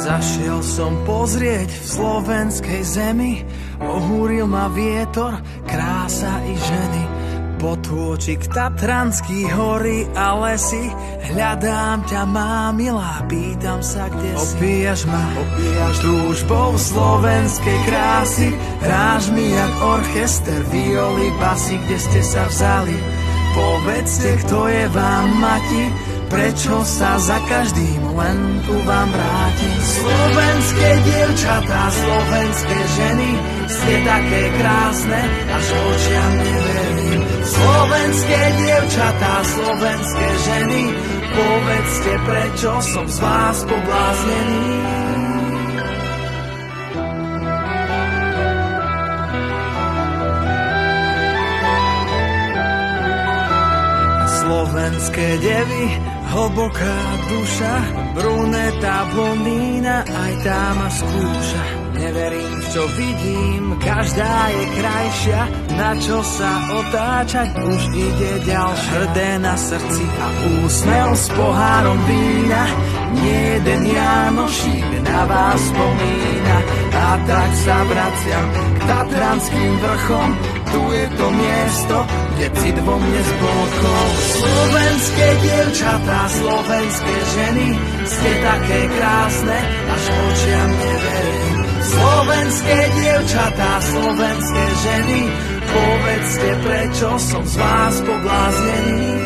Zašiel som pozrieť v slovenskej zemi, ohúril ma vietor, krása i ženy. Potôčik Tatranský hory a lesy. Hľadám ťa, má milá, pýtam sa, kde si. Opíjaš ma, opíjaš túžbou slovenskej krásy. Hráš mi jak orchester, violy, basy, kde ste sa vzali. Povedzte, kto je vám mati Prečo sa za každým len ku vám vrátim? Slovenské dievčatá, slovenské ženy, ste také krásne, až očiam neverím. Slovenské dievčatá, slovenské ženy, povedzte, prečo som z vás pobláznený. Slovenské devy, hlboká duša, bruneta, blondína, aj tá ma skúša. Neverím, v čo vidím, každá je krajšia, na čo sa otáčať, už ide ďalšia. Hrdé na srdci a úsmev s pohárom vína, nie jeden Janošík na vás spomína. A tak sa vraciam k Tatranským vrchom, tu je to miesto, kde cit vo mne zblokol. Slovenské dievčatá, slovenské ženy, ste také krásne, až očiam neverím. Slovenské dievčatá, slovenské ženy, povedzte, prečo som z vás pobláznený.